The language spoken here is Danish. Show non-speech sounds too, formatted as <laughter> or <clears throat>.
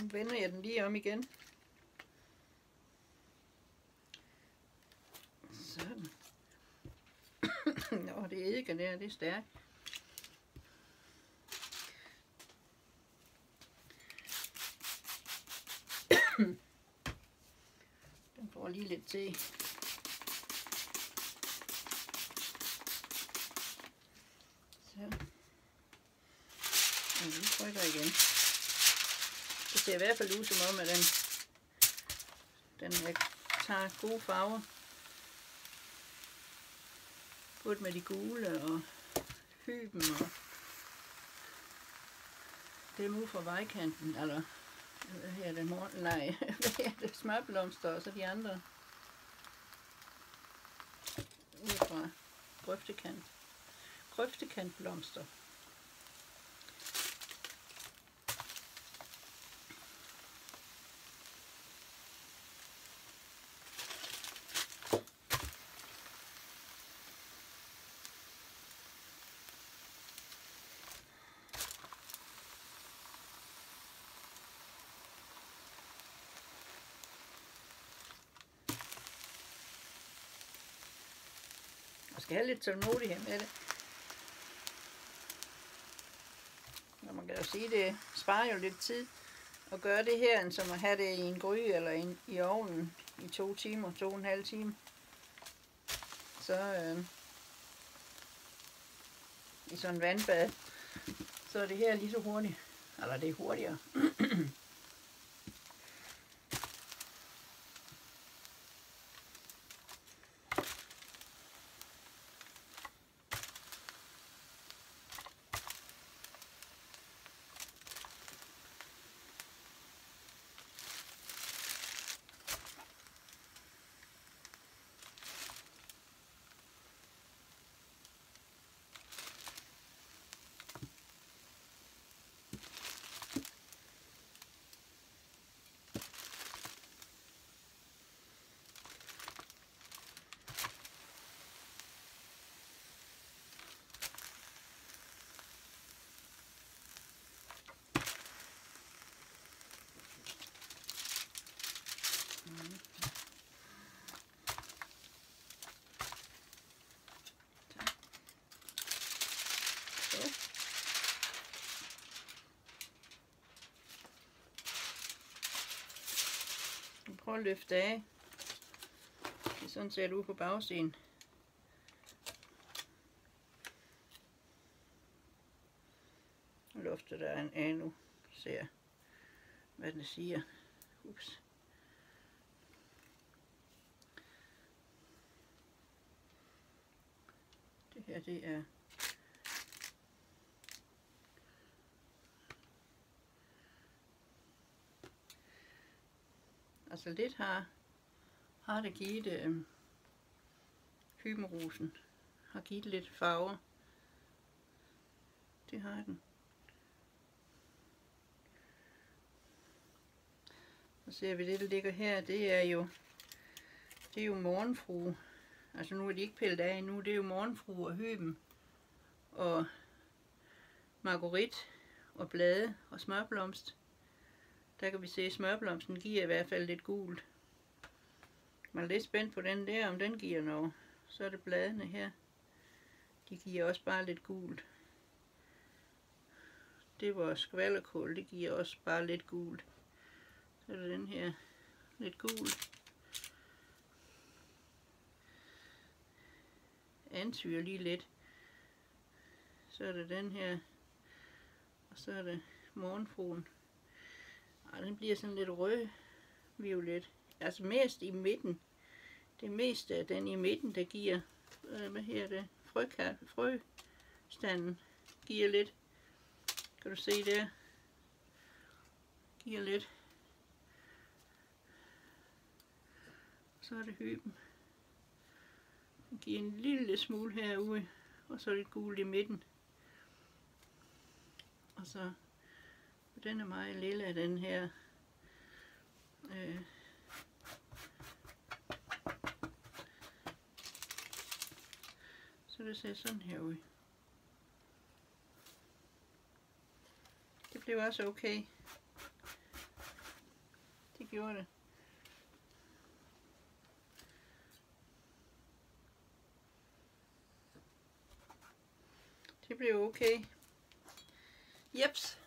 Nu vender jeg den lige om igen. Sådan. Nå, det er ikke der, det er stærkt. Den får lige lidt til. Så. Og vi trykker igen. Det ser i hvert fald ud som om, at den, den tager gode farver. Både med de gule og hyben og dem ude fra vejkanten, eller hvad her er det, mor- nej, <laughs> hvad er det, smørblomster, og så de andre ude fra grøftekant. Grøftekantblomster. Man skal have lidt tålmodighed med det. Og man kan jo sige, det sparer jo lidt tid at gøre det her, end som at have det i en gryde eller i, i ovnen i to timer, to og en halv time. Så øh, i sådan en vandbad, så er det her lige så hurtigt. Eller det er hurtigere. <clears throat> Jeg Prøv at løfte af. Det sådan ser det ud på bagsiden. Nu lufter der en af nu. Ser hvad den siger. Ups. Det her, det er Altså lidt har, har det givet øh, hymerosen. Har givet lidt farver. Det har den. Så ser vi det, der ligger her. Det er jo, det er jo morgenfrue. Altså nu er de ikke pillet af endnu. Det er jo morgenfrue og hyben. Og marguerit og blade og smørblomst. Der kan vi se, at smørblomsten giver i hvert fald lidt gult. Man er lidt spændt på den der, om den giver noget. Så er det bladene her. De giver også bare lidt gult. Det var skvallerkål, det giver også bare lidt gult. Så er det den her lidt gult. Antyrer lige lidt. Så er det den her. Og så er det morgenfruen. Og den bliver sådan lidt rød violet. Altså mest i midten. Det meste af øh, den i midten, der giver, øh, hvad her det, frøkaffe, frøstanden giver lidt. Kan du se der? Giver lidt. Så er det hyben. Den giver en lille smule herude, og så er det gul i midten. Og så den er meget lille af den her. Øh, så det ser sådan her ud. Det blev også okay. Det gjorde det. Det blev okay. Jeps.